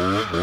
Mm-hmm.